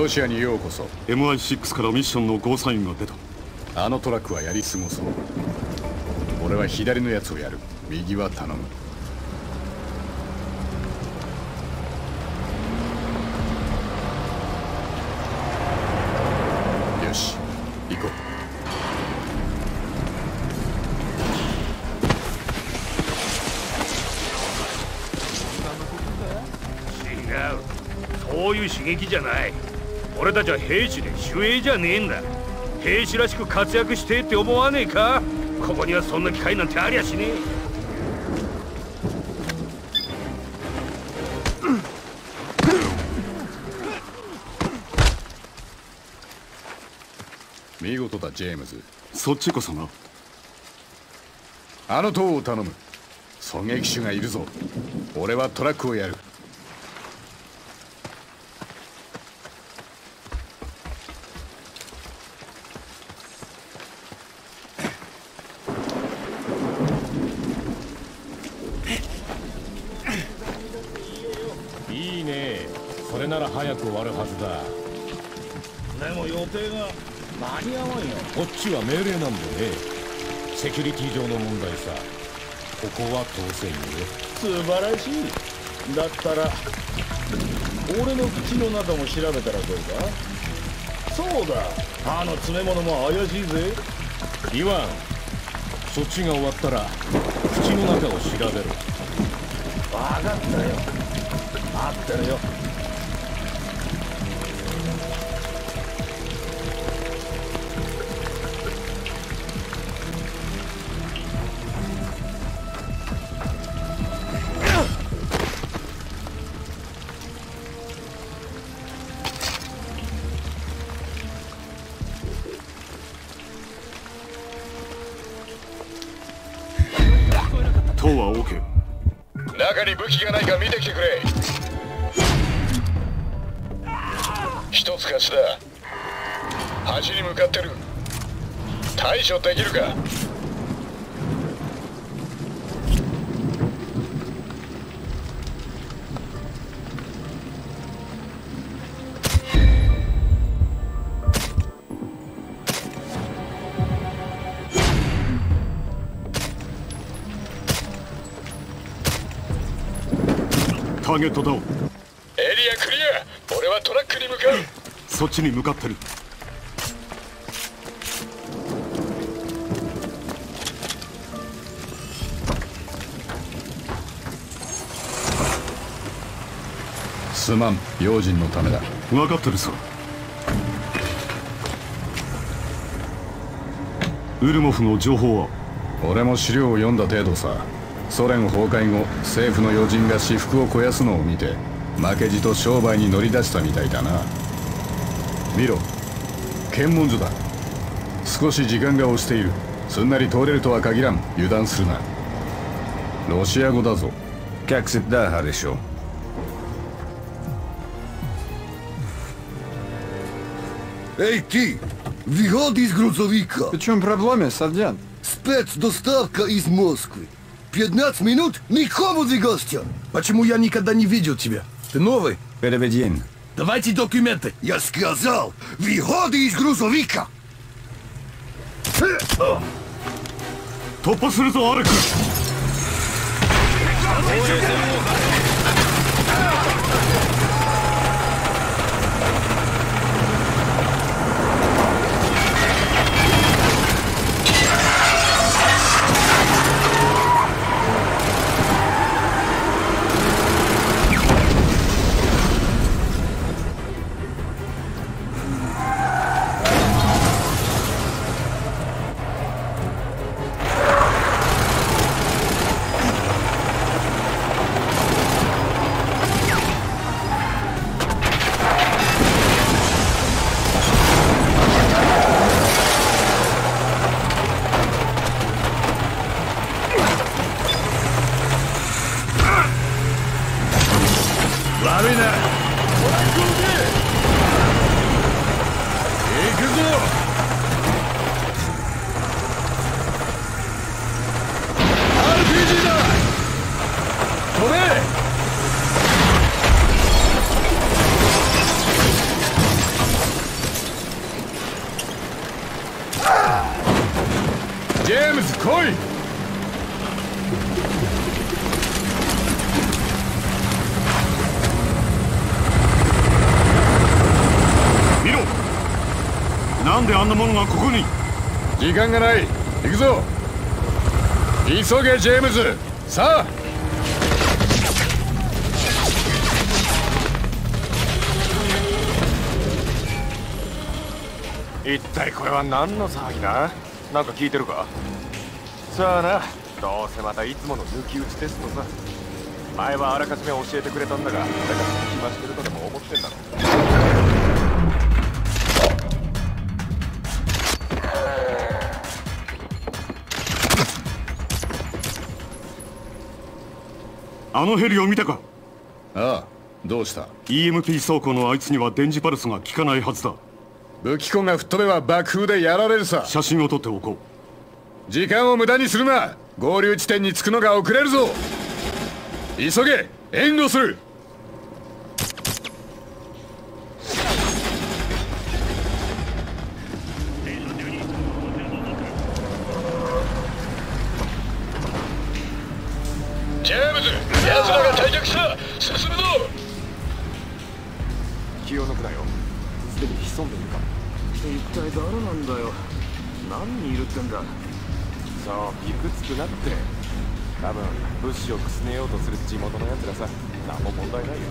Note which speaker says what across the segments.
Speaker 1: ロシアにようこそ。
Speaker 2: MI6 からミッションのゴーサインが出た。
Speaker 1: あのトラックはやり過ごそう。俺は左のやつをやる。右は頼む。よし。行こう。
Speaker 3: 違う。そういう刺激じゃない俺たちは兵士で守衛じゃねえんだ。兵士らしく活躍してって思わねえか？ここにはそんな機会なんてありゃしね
Speaker 1: 見事だジェームズ。
Speaker 2: そっちこそな。
Speaker 1: あの塔を頼む。狙撃手がいるぞ。俺はトラックをやる
Speaker 4: こっちは命令なんでね。セキュリティ上の問題さ。ここは当選よ。
Speaker 5: 素晴らしい。だったら俺の口の中も調べたらどうかそうだ。あの詰め物も怪しいぜ。
Speaker 4: イワンそっちが終わったら口の中を調べる
Speaker 5: 分かったよ。待ってるよ
Speaker 1: 中に武器がないか見てきてくれ。一つ貸しだ。橋に向かってる。対処できるか？
Speaker 2: ターゲットダウン
Speaker 1: エリアクリア。俺はトラックに向かう。
Speaker 2: そっちに向かってる。
Speaker 1: すまん。用心のためだ。
Speaker 2: 分かってるさ。ウルモフの情報は？
Speaker 1: 俺も資料を読んだ程度さソ連崩壊後政府の要人が私腹を肥やすのを見て負けじと商売に乗り出したみたいだな見ろ検問所だ少し時間が押しているすんなり通れるとは限らん油断するなロシア語だぞ
Speaker 6: Как всегда, хорошо.
Speaker 7: Эй, ты! Выходи из грузовика!
Speaker 8: В чем проблема, сержант?
Speaker 7: Спецдоставка из Москвы. 15 минут? Никому ты гостю!
Speaker 8: Почему я никогда не видел тебя? Ты новый?
Speaker 6: Первый день.
Speaker 8: Давайте документы.
Speaker 7: Я сказал, выходи из грузовика!
Speaker 2: Топа сразу арка!
Speaker 1: 時間がない。行くぞ。急げジェームズ。さあ。
Speaker 4: 一体これは何の騒ぎだ？なんか聞いてるか？さあな。どうせまたいつもの抜き打ちテストさ。前はあらかじめ教えてくれたんだがだから暇してるとでも思ってんだろ
Speaker 2: あのヘリを見たか？
Speaker 1: ああどうした
Speaker 2: ？EMP 装甲のあいつには電磁パルスが効かないはずだ。
Speaker 1: 武器庫が吹っ飛べば爆風でやられるさ。
Speaker 2: 写真を撮っておこう。
Speaker 1: 時間を無駄にするな。合流地点に着くのが遅れるぞ。急げ援護する
Speaker 3: 何人いるってんだ。
Speaker 4: そうびくつくなって。多分物資をくすねようとする地元のやつらさ。何も問題ないよ。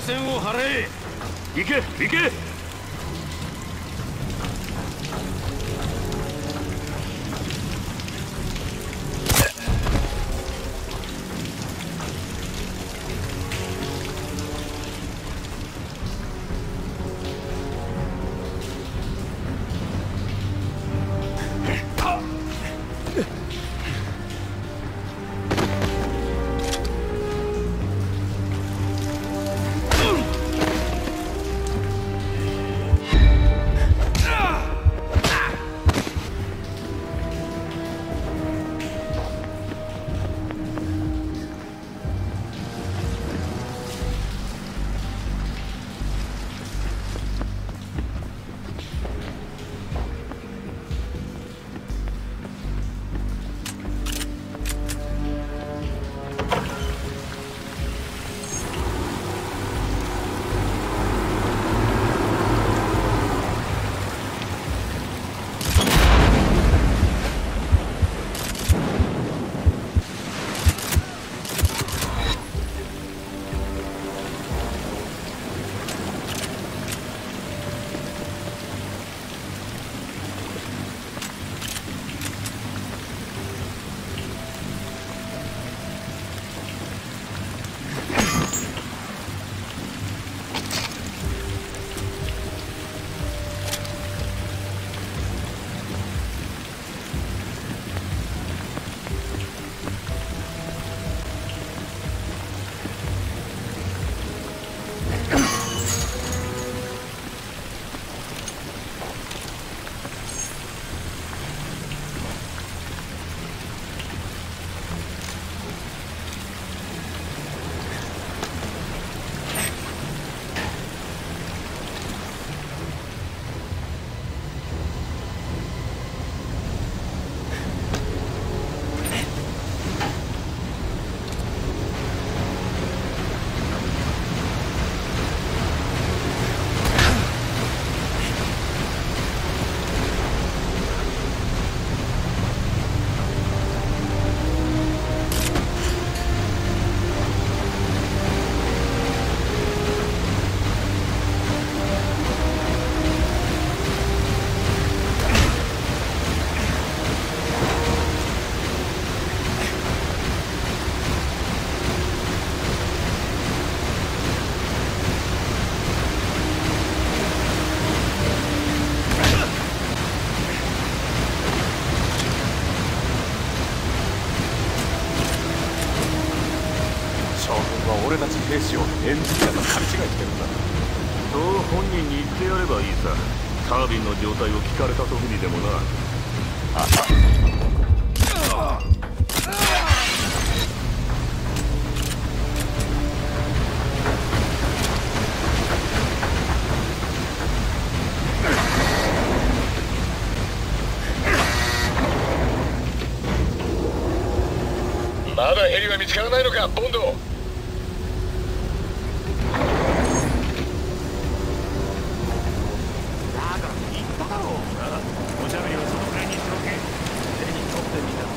Speaker 3: 線を張れ。行け行け。
Speaker 4: 兵士をエンジニアと勘違いしてるんだ
Speaker 3: そう本人に言ってやればいいさ。タービンの状態を聞かれた時にでもな。
Speaker 1: まだヘリは見つからないのかボンド
Speaker 3: おしゃべりはそのくらいにしておけ手に取ってみたんだ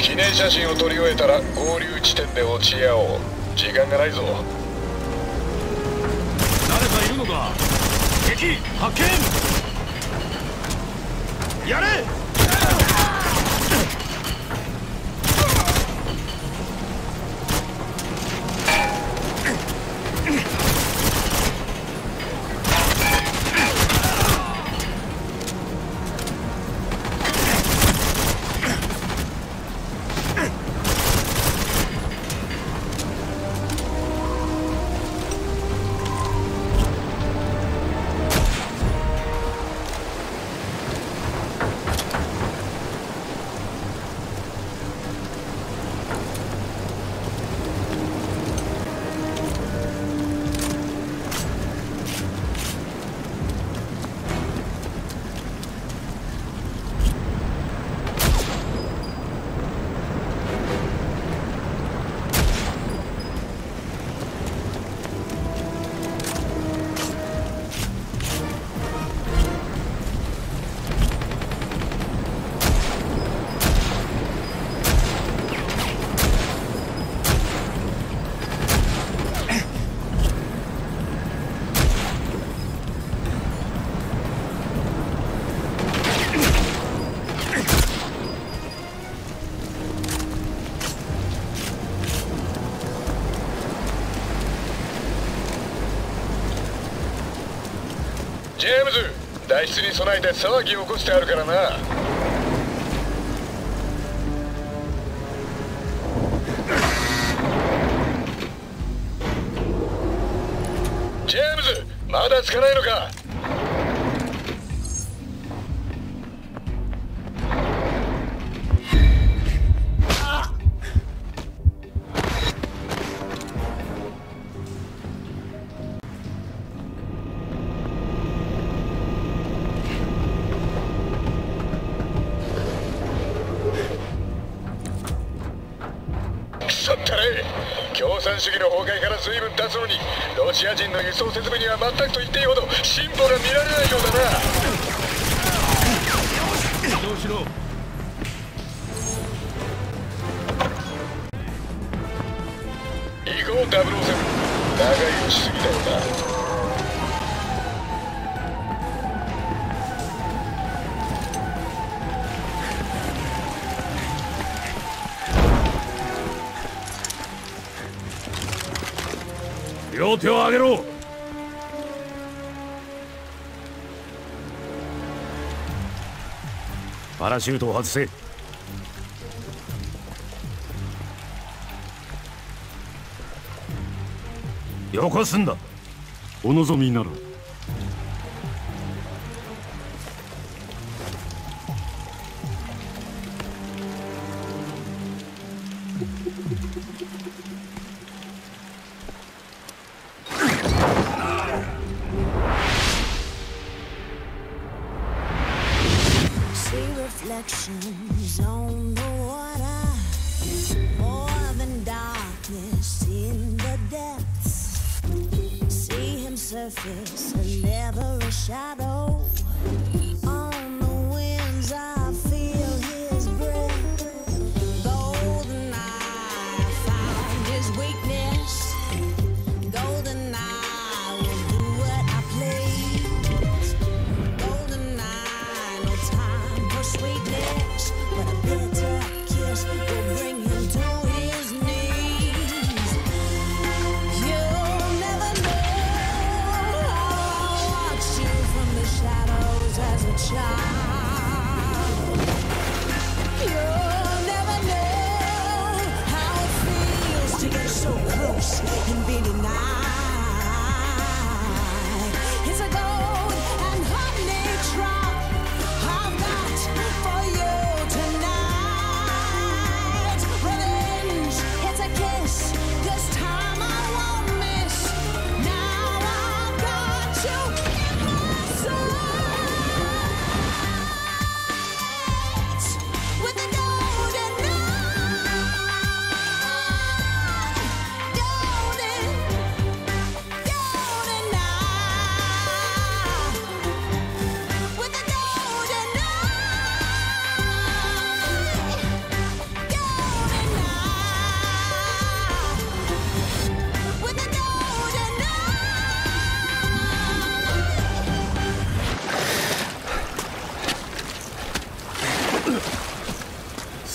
Speaker 1: 記念写真を撮り終えたら合流地点で落ち合おう。時間がないぞ。
Speaker 3: 誰かいるのか？敵発見！やれ！
Speaker 1: ジェームズ脱出に備えて騒ぎを起こしてあるからな。ジェームズまだ着かないのか？共産主義の崩壊から随分経つのにロシア人の輸送設備には全くと言っていいほど進歩が見られないようだな。
Speaker 3: どうしろ。
Speaker 1: 行こう007長い打ちすぎだよな。
Speaker 3: 両手を上げろ。パラシュートを外せ。よこすんだ。
Speaker 2: お望みなら。
Speaker 9: action.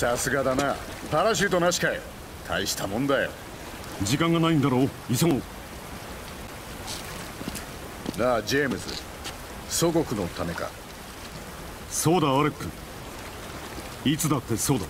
Speaker 1: さすがだな。パラシュートなしかよ大したもんだよ。
Speaker 2: 時間がないんだろう。急ごう。
Speaker 1: なあジェームズ。祖国のためか。
Speaker 2: そうだアレック。いつだってそうだ